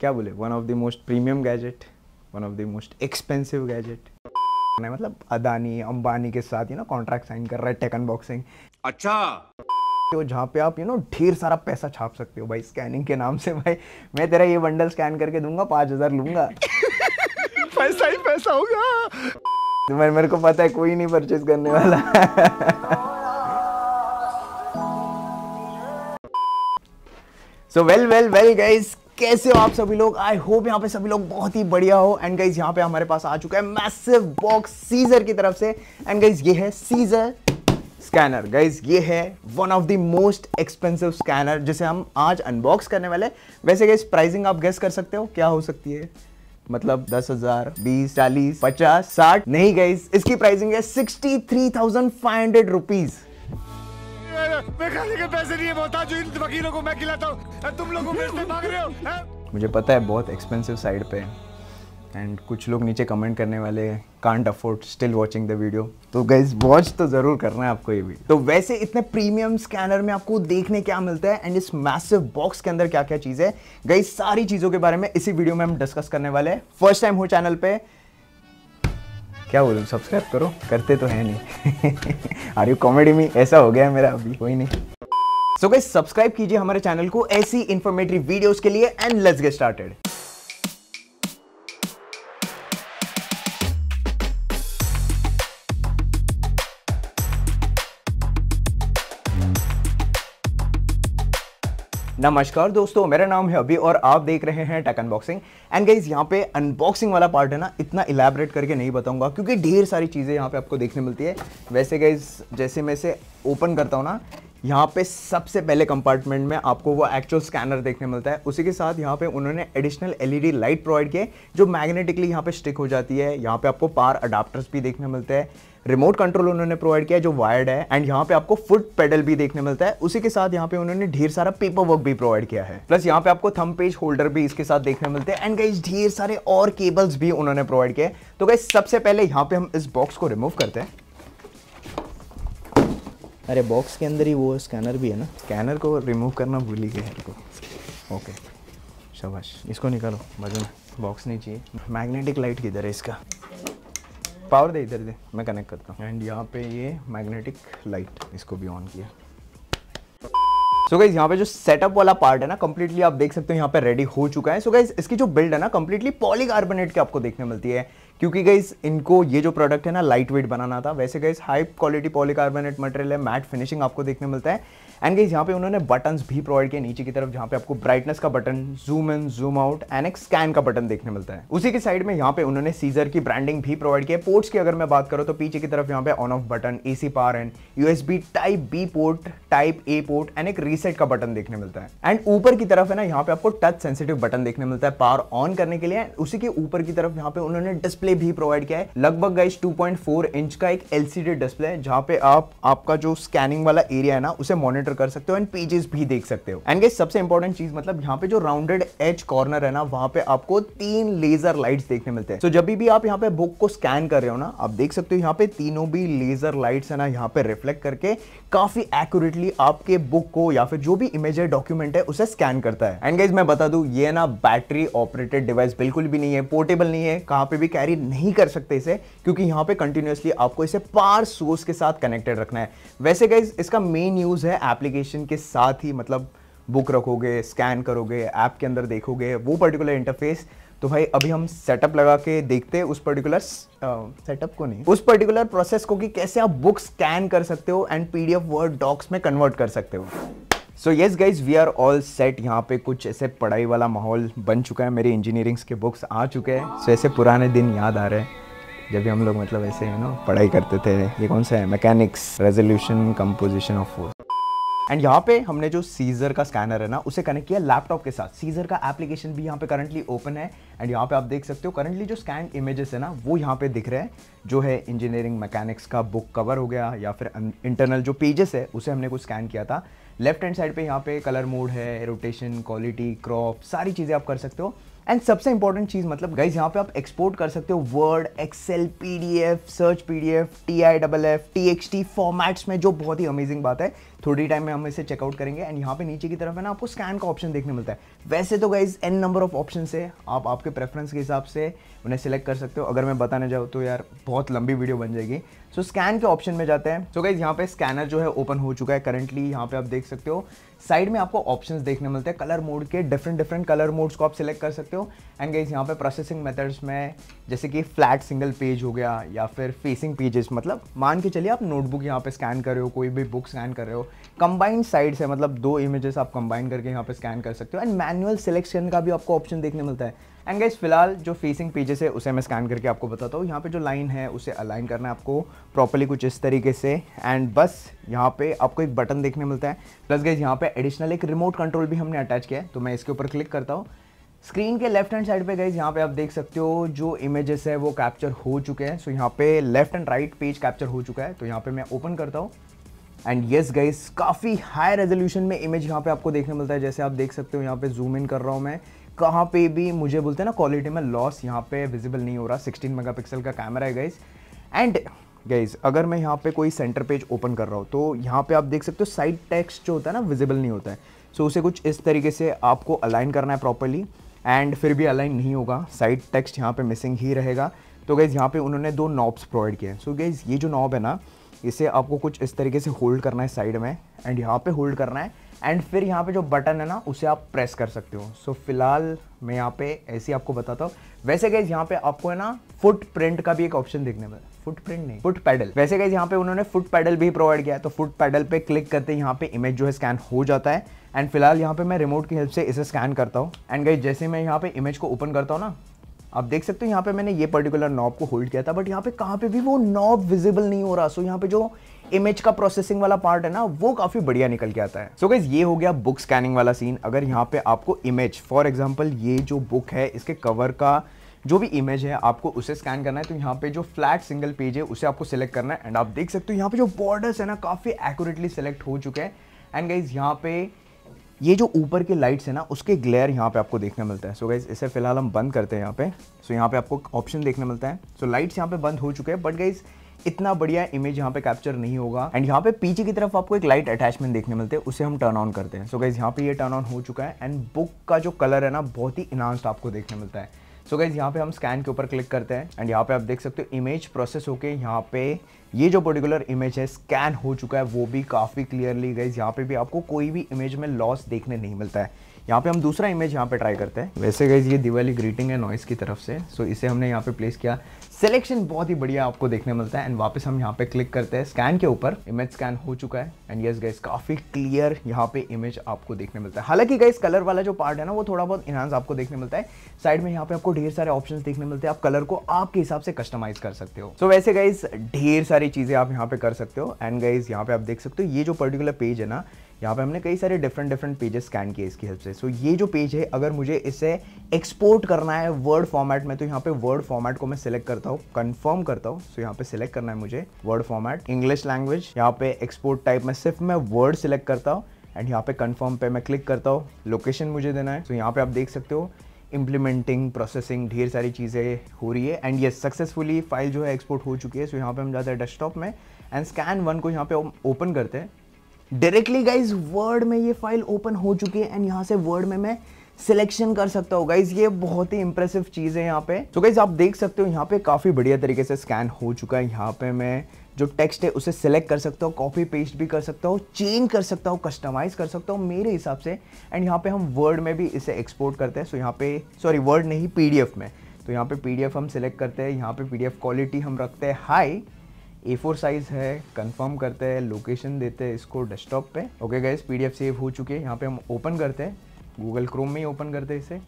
क्या बोले? One of the most premium gadget one of the most expensive gadget मतलब अदानी अंबानी के साथ यू नो कॉन्ट्रैक्ट साइन कर रहा है टेक अनबॉक्सिंग अच्छा। तो जहाँ पे आप यू नो ढेर सारा पैसा छाप सकते हो भाई स्कैनिंग के नाम से भाई। मैं तेरा ये बंडल स्कैन करके दूँगा पाँच हज़ार लूँगा। पैसा ही पैसा होगा तो मैं मेरे को पता है कोई नहीं परचेज करने वाला। So well well well guys कैसे हो आप सभी लोग? आई होप यहाँ पे सभी लोग बहुत ही बढ़िया हो। एंड गाइज़ यहाँ पे हमारे पास आ चुका है मैसिव बॉक्स सीजर की तरफ़ से। एंड गाइज़ ये है सीजर स्कैनर गाइज़ ये है one of the most expensive scanner जिसे हम आज अनबॉक्स करने वाले वैसे गाइज़ प्राइसिंग आप गेस कर सकते हो? क्या हो सकती है? मतलब दस हज़ार, बीस, चालीस, पचास, साठ? नहीं गाइज़ इसकी प्राइसिंग है sixty three thousand five hundred rupees मैं खाने के पैसे नहीं है जो इन वकीलों को मैं खिलाता हूँ। तुम लोगों से मांग रहे हो? मुझे पता है बहुत एक्सपेंसिव साइड पे एंड कुछ लोग नीचे कमेंट करने वाले can't afford still watching the video तो गाइज़ वॉच तो ज़रूर करना है आपको ये भी तो वैसे इतने प्रीमियम स्कैनर में आपको देखने क्या मिलता है एंड इस मैसिव बॉक्स के अंदर क्या क्या चीज़ है। गाइज़ सारी चीज़ों के बारे में इसी वीडियो में हम डिस्कस करने वाले हैं। फ़र्स्ट टाइम हो चैनल पे क्या बोलूँ सब्सक्राइब करो, करते तो है नहीं। आर यू कॉमेडी में ऐसा हो गया है मेरा अभी, कोई नहीं। सो गाइस सब्सक्राइब कीजिए हमारे चैनल को ऐसी इंफॉर्मेटिव वीडियोस के लिए एंड लेट्स गेट स्टार्टेड नमस्कार दोस्तों, मेरा नाम है अभी और आप देख रहे हैं टेक अनबॉक्सिंग एंड गाइज़ यहाँ पे अनबॉक्सिंग वाला पार्ट है ना, इतना इलेबरेट करके नहीं बताऊँगा, क्योंकि ढेर सारी चीज़ें यहाँ पे आपको देखने मिलती है। वैसे गाइज़ जैसे मैं इसे ओपन करता हूँ ना यहाँ पे सबसे पहले कंपार्टमेंट में आपको वो एक्चुअल स्कैनर देखने मिलता है। उसी के साथ यहाँ पे उन्होंने एडिशनल एलईडी लाइट प्रोवाइड किए, जो मैग्नेटिकली यहाँ पे स्टिक हो जाती है। यहाँ पे आपको पार अडाप्टर्स भी देखने मिलते हैं। रिमोट कंट्रोल उन्होंने प्रोवाइड किया, जो वायर्ड है एंड यहाँ पे आपको फुट पेडल भी देखने मिलता है। उसी के साथ यहाँ पे उन्होंने ढेर सारा पेपर वर्क भी प्रोवाइड किया है। प्लस यहाँ पे आपको थम पेज होल्डर भी इसके साथ देखने मिलते हैं। एंड गाइज़ ढेर सारे और केबल्स भी उन्होंने प्रोवाइड किए। तो गाइज़ सबसे पहले यहाँ पे हम इस बॉक्स को रिमूव करते हैं। अरे बॉक्स के अंदर ही वो स्कैनर भी है ना? स्कैनर को रिमूव करना भूल ही गए को ओके शाबाश। इसको निकालो, बाजू बॉक्स नहीं चाहिए। मैग्नेटिक लाइट किधर है इसका? पावर दे इधर दे मैं कनेक्ट करता हूँ। एंड यहाँ पे ये मैग्नेटिक लाइट इसको भी ऑन किया। सो गाइज़ यहाँ पे जो सेटअप वाला पार्ट है ना कंप्लीटली आप देख सकते हो, यहाँ पे रेडी हो चुका है। सो so गाइज़ इसकी जो बिल्ड है ना कंप्लीटली पॉलीकार्बोनेट के आपको देखने मिलती है। क्योंकि गाइज़ इनको ये जो प्रोडक्ट है ना लाइट वेट बनाना था। वैसे guys high quality polycarbonate material है मैट फिनिशिंग आपको देखने मिलता है। एंड गाइज़ यहाँ पे उन्होंने बटन्स भी प्रोवाइड किए, नीचे की तरफ़ जहाँ पे आपको ब्राइटनेस का button zoom in zoom out and एक स्कैन का बटन देखने मिलता है। उसी के साइड में यहाँ पे उन्होंने सीजर की ब्रांडिंग भी प्रोवाइड किया पोर्ट्स की अगर मैं बात करूँ तो पीछे की तरफ़ यहाँ पे on off button AC power and USB type B port type A port and एक रीसेट का बटन देखने मिलता है। एंड ऊपर की तरफ़ है ना, यहाँ पे आपको टच सेंसिटिव बटन देखने मिलता है पावर ऑन करने के लिए। उसी के ऊपर की तरफ़ यहाँ पे उन्होंने डिस्प्ले भी प्रोवाइड किया है। लगभग गाइस 2.4 इंच का एक एलसीडी डिस्प्ले है जहाँ पे आप आपका जो स्कैनिंग वाला एरिया है ना उसे मॉनिटर कर सकते हो एंड पेजेस भी देख सकते हो। एंड गाइस सबसे इंपॉर्टेंट चीज़ मतलब यहाँ पे जो राउंडेड एज कॉर्नर है ना वहाँ पे आपको तीन लेजर लाइट्स देखने मिलते हैं। So, जब भी आप यहाँ पे बुक को स्कैन कर रहे हो ना आप देख सकते हो यहाँ पे तीनों भी लेजर लाइट्स है ना यहाँ पे रिफ्लेक्ट करके काफ़ी एक्यूरेटली आपके बुक को या फिर जो भी इमेज है डॉक्यूमेंट है उसे स्कैन करता है। एंड गाइज़ मैं बता दूँ ये ना बैटरी ऑपरेटेड डिवाइस बिल्कुल भी नहीं है पोर्टेबल नहीं है कहाँ पे भी कैरी नहीं कर सकते इसे, क्योंकि यहाँ पे कंटिन्यूसली आपको इसे पावर सोर्स के साथ कनेक्टेड रखना है। वैसे गाइज़ इसका मेन यूज़ है एप्लीकेशन के साथ ही मतलब बुक रखोगे स्कैन करोगे ऐप के अंदर देखोगे, वो पर्टिकुलर इंटरफेस तो भाई, अभी हम सेटअप लगा के देखते हैं उस पर्टिकुलर सेटअप को नहीं, उस पर्टिकुलर प्रोसेस को कि कैसे आप बुक स्कैन कर सकते हो एंड पीडीएफ वर्ड डॉक्स में कन्वर्ट कर सकते हो। So yes guys we are all set यहाँ पे कुछ ऐसे पढ़ाई वाला माहौल बन चुका है। मेरी इंजीनियरिंग्स के बुक्स आ चुके हैं। सो so, ऐसे पुराने दिन याद आ रहे हैं। जब भी हम लोग मतलब ऐसे यू नो पढ़ाई करते थे। ये कौन सा है? Mechanics resolution composition of force and यहाँ पे हमने जो सीजर का स्कैनर है ना उसे कनेक्ट किया लैपटॉप के साथ। सीजर का एप्लीकेशन भी यहाँ पे करंटली ओपन है। एंड यहाँ पे आप देख सकते हो करंटली जो स्कैन इमेजेस है ना वो यहाँ पे दिख रहे हैं। जो है इंजीनियरिंग मैकेनिक्स का बुक कवर हो गया या फिर इंटरनल जो पेजेस है उसे हमने कुछ स्कैन किया था। लेफ़्ट हैंड साइड पे यहाँ पे कलर मोड है रोटेशन क्वालिटी क्रॉप सारी चीज़ें आप कर सकते हो। एंड सबसे इंपॉर्टेंट चीज़ मतलब गाइज़ यहाँ पे आप एक्सपोर्ट कर सकते हो word Excel P D F search P D F T I double F T X T formats में, जो बहुत ही अमेजिंग बात है। थोड़ी टाइम में हम इसे चेकआउट करेंगे एंड यहाँ पे नीचे की तरफ़ है ना आपको स्कैन का ऑप्शन देखने मिलता है। वैसे तो guys n number of option है आप आपके प्रेफरेंस के हिसाब से उन्हें सिलेक्ट कर सकते हो। अगर मैं बताने जाऊँ तो यार, बहुत लंबी वीडियो बन जाएगी। सो स्कैन के ऑप्शन में जाते हैं। सो गाइज़ यहाँ पे स्कैनर जो है ओपन हो चुका है करंटली यहाँ पे आप देख सकते हो। साइड में आपको ऑप्शंस देखने मिलते हैं। कलर मोड के डिफरेंट डिफरेंट कलर मोड्स को आप सिलेक्ट कर सकते हो। एंड गाइज़ यहाँ पे प्रोसेसिंग मेथड्स में जैसे कि फ्लैट सिंगल पेज हो गया या फिर फेसिंग पेजेस मतलब मान के चलिए आप नोटबुक यहाँ पे स्कैन कर रहे हो, कोई भी बुक स्कैन कर रहे हो। कंबाइंड साइड से मतलब दो इमेजेस आप कंबाइन करके यहाँ पे स्कैन कर सकते हो। एंड मैनुअल सिलेक्शन का भी आपको ऑप्शन देखने मिलता है। एंड गाइस फ़िलहाल जो फेसिंग पेजेस है, उसे मैं स्कैन करके आपको बताता हूँ। यहाँ पे जो लाइन है, उसे अलाइन करना है आपको प्रॉपरली कुछ इस तरीके से। एंड बस, यहाँ पे आपको एक बटन देखने मिलता है। प्लस गाइज़ यहाँ पे एडिशनल एक रिमोट कंट्रोल भी हमने अटैच किया है। तो मैं इसके ऊपर क्लिक करता हूँ। स्क्रीन के लेफ़्ट हैंड साइड पे गई यहाँ पे आप देख सकते हो जो इमेजेस है, वो कैप्चर हो चुके हैं। सो यहाँ पे left and right page capture हो चुका है। तो यहाँ पे मैं ओपन करता हूँ। एंड येस गाइस काफ़ी हाई रेजोल्यूशन में इमेज यहाँ पे आपको देखने मिलता है। जैसे आप देख सकते हो यहाँ पे जूम इन कर रहा हूँ मैं। कहाँ पे भी मुझे बोलते हैं ना क्वालिटी में लॉस यहाँ पे विजिबल नहीं हो रहा। 16 मेगापिक्सल का कैमरा है गाइस एंड गाइज़ अगर मैं यहाँ पे कोई सेंटर पेज ओपन कर रहा हूँ तो यहाँ पे आप देख सकते हो साइड टेक्स्ट जो होता है ना विजिबल नहीं होता है। सो so, उसे कुछ इस तरीके से आपको अलाइन करना है प्रॉपरली एंड फिर भी अलाइन नहीं होगा। साइड टेक्स्ट यहाँ पे मिसिंग ही रहेगा। तो गाइज़ यहाँ पे उन्होंने दो नॉब्स प्रोवाइड किए हैं। सो गाइज़ ये जो नॉब है ना इसे आपको कुछ इस तरीके से होल्ड करना है साइड में एंड यहाँ पे होल्ड करना है एंड फिर यहाँ पे जो बटन है ना उसे आप प्रेस कर सकते हो। सो so, फ़िलहाल मैं यहाँ पे ऐसे आपको बताता हूँ। वैसे गए यहाँ पे आपको है ना फुट प्रिंट का भी एक ऑप्शन देखने में फुट प्रिंट नहीं फुट पैडल वैसे गए यहाँ पे उन्होंने फुट पैडल भी प्रोवाइड किया है तो फुट पैडल पे क्लिक करते यहाँ पे इमेज जो है स्कैन हो जाता है। एंड फ़िलहाल यहाँ पे मैं रिमोट की हेल्प से इसे स्कैन करता हूँ। एंड गई जैसे मैं यहाँ पे इमेज को ओपन करता हूँ ना आप देख सकते हो, यहाँ पे मैंने ये पर्टिकुलर नॉब को होल्ड किया था बट यहाँ पे कहाँ पे भी वो नॉब विजिबल नहीं हो रहा। सो यहाँ पे जो इमेज का प्रोसेसिंग वाला पार्ट है ना, वो काफ़ी बढ़िया निकल के आता है। सो so गाइज़ ये हो गया बुक स्कैनिंग वाला सीन अगर यहाँ पे आपको इमेज फॉर एग्ज़ाम्पल ये जो बुक है, इसके कवर का जो भी इमेज है, आपको उसे स्कैन करना है तो यहाँ पे जो फ्लैट सिंगल पेज है, उसे आपको सिलेक्ट करना है। एंड आप देख सकते हो, यहाँ पे जो बॉर्डर्स है ना, काफ़ी एक्यूरेटली सिलेक्ट हो चुके हैं। एंड गाइज़ यहाँ पे ये जो ऊपर के लाइट्स है ना, उसके ग्लेयर यहाँ पे आपको देखने मिलता है। सो so गाइज़ इसे फ़िलहाल हम बंद करते हैं यहाँ पे। सो so यहाँ पे आपको ऑप्शन देखने मिलता है। सो लाइट्स यहाँ पे बंद हो चुके हैं बट गाइज़ इतना बढ़िया इमेज यहाँ पे कैप्चर नहीं होगा। एंड यहाँ पे पीछे की तरफ़ आपको एक लाइट अटैचमेंट देखने मिलते हैं, उसे हम टर्न ऑन करते हैं। सो गाइज़ यहाँ पे ये टर्न ऑन हो चुका है। एंड बुक का जो कलर है ना, बहुत ही इनहांस्ड आपको देखने मिलता है। सो गाइज़ यहाँ पे हम स्कैन के ऊपर क्लिक करते हैं एंड यहाँ पे आप देख सकते हो इमेज प्रोसेस होके यहाँ पे ये जो पर्टिकुलर इमेज है स्कैन हो चुका है, वो भी काफ़ी क्लियरली गाइज़ यहाँ पे भी आपको कोई भी इमेज में लॉस देखने नहीं मिलता है। यहाँ पे हम दूसरा इमेज यहाँ पे ट्राई करते हैं। वैसे गाइज़ ये दिवाली ग्रीटिंग है नॉइस की तरफ़ से। सो इसे हमने यहाँ पे प्लेस किया। सिलेक्शन बहुत ही बढ़िया आपको देखने मिलता है। एंड वापस हम यहाँ पे क्लिक करते हैं स्कैन के ऊपर। इमेज स्कैन हो चुका है। एंड यस गाइस काफ़ी क्लियर यहाँ पे इमेज आपको देखने मिलता है। हालाँकि गाइस कलर वाला जो पार्ट है ना वो थोड़ा बहुत इनहांस आपको देखने मिलता है। साइड में यहाँ पे आपको ढेर सारे ऑप्शन देखने मिलते हैं। आप कलर को आपके हिसाब से कस्टमाइज कर सकते हो। सो so, वैसे गाइज़ ढेर सारी चीज़ें आप यहाँ पे कर सकते हो। एंड गाइज़ यहाँ पे आप देख सकते हो ये जो पर्टिकुलर पेज है ना यहाँ पे हमने कई सारे डिफरेंट डिफरेंट पेजेस स्कैन किए इसकी हेल्प से। सो so, ये जो पेज है अगर मुझे इसे एक्सपोर्ट करना है वर्ड फॉर्मेट में तो यहाँ पे वर्ड फॉर्मेट को मैं सिलेक्ट करता हूँ कंफर्म करता हूँ। सो so, यहाँ पे सिलेक्ट करना है मुझे वर्ड फॉर्मेट इंग्लिश लैंग्वेज यहाँ पे एक्सपोर्ट टाइप में सिर्फ़ मैं वर्ड सिलेक्ट करता हूँ एंड यहाँ पे कन्फर्म पे मैं क्लिक करता हूँ। लोकेशन मुझे देना है। सो so, यहाँ पे आप देख सकते हो इम्प्लीमेंटिंग प्रोसेसिंग ढेर सारी चीज़ें हो रही है। एंड ये सक्सेसफुली फ़ाइल जो है एक्सपोर्ट हो चुकी है। सो so, यहाँ पे हम जाते हैं डेस्कटॉप में एंड स्कैन वन को यहाँ पे ओपन करते हैं। डायरेक्टली गाइज़ वर्ड में ये फ़ाइल ओपन हो चुकी है एंड यहाँ से वर्ड में मैं सिलेक्शन कर सकता हूँ। गाइज़ ये बहुत ही इंप्रेसिव चीज़ है यहाँ पे। तो so गाइज़ आप देख सकते हो यहाँ पे काफ़ी बढ़िया तरीके से स्कैन हो चुका है। यहाँ पे मैं जो टेक्स्ट है उसे सिलेक्ट कर सकता हूँ कॉपी पेस्ट भी कर सकता हूँ चेंज कर सकता हूँ कस्टमाइज कर सकता हूँ मेरे हिसाब से। एंड यहाँ पे हम वर्ड में भी इसे एक्सपोर्ट करते हैं। सो so, यहाँ पे सॉरी वर्ड नहीं पीडीएफ में। तो यहाँ पे पीडीएफ हम सिलेक्ट करते हैं। यहाँ पे पीडीएफ क्वालिटी हम रखते हैं। हाई ए फोर साइज़ है कंफर्म करते हैं लोकेशन देते हैं इसको डेस्कटॉप पे। ओके गाइस पीडीएफ सेव हो चुके हैं, यहाँ पे हम ओपन करते हैं। गूगल क्रोम में ही ओपन करते हैं इसे।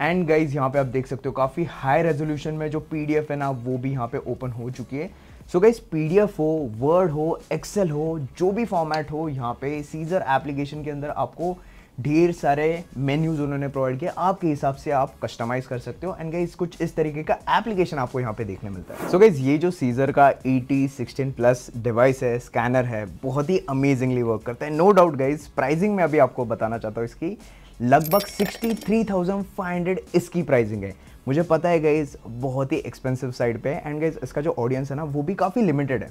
एंड गाइज़ यहाँ पे आप देख सकते हो, काफ़ी हाई रेजोल्यूशन में जो पीडीएफ है ना, वो भी यहाँ पे ओपन हो चुकी है। सो गाइज़ पीडीएफ हो वर्ड हो एक्सेल हो, जो भी फॉर्मेट हो, यहाँ पे सीजर एप्लीकेशन के अंदर आपको ढेर सारे मेन्यूज उन्होंने प्रोवाइड किया आपके हिसाब से आप कस्टमाइज कर सकते हो। एंड गाइज़ कुछ इस तरीके का एप्लीकेशन आपको यहाँ पे देखने मिलता है। सो so गाइज़ ये जो सीजर का E T sixteen plus device है स्कैनर है बहुत ही अमेजिंगली वर्क करता है। नो डाउट गाइज़ प्राइजिंग में अभी आपको बताना चाहता हूँ इसकी। लगभग 63,500 इसकी प्राइसिंग है। मुझे पता है गाइज़ बहुत ही एक्सपेंसिव साइड पे है। एंड गाइज़ इसका जो ऑडियंस है ना वो भी काफ़ी लिमिटेड है।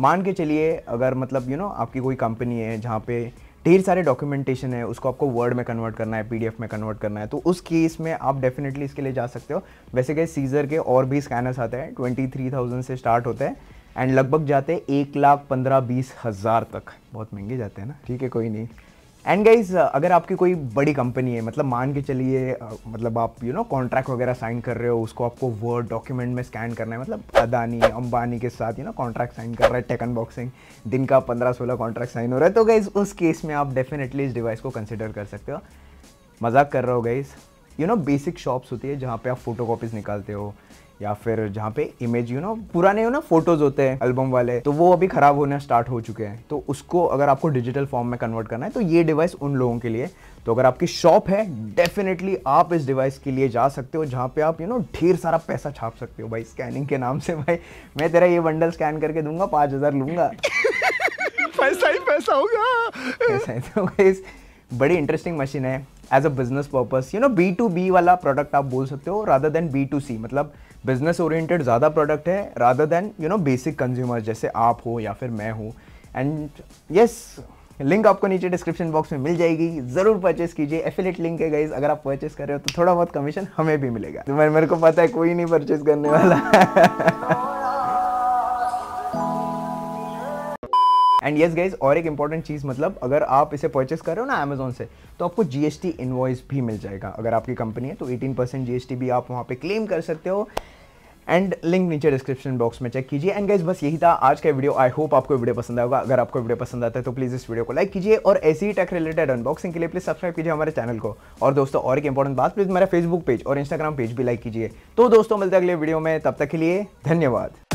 मान के चलिए अगर मतलब यू you नो know, आपकी कोई कंपनी है जहाँ पे ढेर सारे डॉक्यूमेंटेशन है, उसको आपको वर्ड में कन्वर्ट करना है पीडीएफ में कन्वर्ट करना है तो उस केस में आप डेफिनेटली इसके लिए जा सकते हो। वैसे गए सीजर के और भी स्कैनर्स आते हैं ट्वेंटी थ्री थाउज़ेंड से स्टार्ट होते हैं एंड लगभग जाते हैं एक लाख पंद्रह बीस हज़ार तक। बहुत महँगे जाते हैं ना? ठीक है, कोई नहीं। एंड गाइज़ अगर आपकी कोई बड़ी कंपनी है मतलब मान के चलिए मतलब आप यू नो कॉन्ट्रैक्ट वगैरह साइन कर रहे हो, उसको आपको वर्ड डॉक्यूमेंट में स्कैन करना है मतलब अदानी, अंबानी के साथ यू नो कॉन्ट्रैक्ट साइन कर रहा है टेक अनबॉक्सिंग दिन का पंद्रह सोलह कॉन्ट्रैक्ट साइन हो रहा है तो गाइज़ उस केस में आप डेफिनेटली इस डिवाइस को कंसिडर कर सकते हो। मज़ाक कर रहे हो guys you know basic shops होती है जहाँ पे आप फ़ोटो निकालते हो या फिर जहाँ पे इमेज यू नो पुराने यू नो फ़ोटोज़ होते हैं एल्बम वाले तो वो अभी खराब होने स्टार्ट हो चुके हैं। तो उसको अगर आपको डिजिटल फॉर्म में कन्वर्ट करना है तो ये डिवाइस उन लोगों के लिए। तो अगर आपकी शॉप है डेफिनेटली आप इस डिवाइस के लिए जा सकते हो जहाँ पे आप यू नो ढेर सारा पैसा छाप सकते हो। भाई स्कैनिंग के नाम से भाई मैं तेरा ये बंडल स्कैन करके दूँगा पाँच हज़ार लूँगा। पैसा ही पैसा होगा। ऐसा है तो बड़ी इंटरेस्टिंग मशीन है। As a business purpose you know B to B वाला प्रोडक्ट आप बोल सकते हो rather than B to C मतलब बिज़नेस ओरिएंटेड ज़्यादा प्रोडक्ट है rather than you know basic consumer जैसे आप हो या फिर मैं हूँ। एंड यस लिंक आपको नीचे डिस्क्रिप्शन बॉक्स में मिल जाएगी। ज़रूर परचेस कीजिए। एफिलेट लिंक है गाइज़ अगर आप परचेस कर रहे हो तो थोड़ा बहुत कमीशन हमें भी मिलेगा। तो मेरे को पता है कोई नहीं परचेस करने वाला। एंड येस गाइज़ और एक इंपॉर्टेंट चीज़ मतलब अगर आप इसे परचेस कर रहे हो ना अमेजोन से तो आपको जीएसटी इनवॉइस भी मिल जाएगा, अगर आपकी कंपनी है तो 18 परसेंट जी भी आप वहाँ पे क्लेम कर सकते हो। एंड लिंक नीचे डिस्क्रिप्शन बॉक्स में चेक कीजिए। एंड गाइज़ बस यही था आज का वीडियो आई होप आपको वीडियो पसंद आएगा अगर आपको वीडियो पसंद आता है तो प्लीज़ इस वीडियो को लाइक कीजिए। और ऐसी ही टेक रिलेटेड अनबॉक्सिंग के लिए प्लीज़ सब्सक्राइब कीजिए हमारे चैनल को। और दोस्तों, और एक इंपॉर्टेंट बात प्लीज़ मेरा फेसबुक पेज और इंस्टाग्राम पेज भी लाइक कीजिए। तो दोस्तों, मिलते अगले वीडियो में। तब तक के लिए धन्यवाद।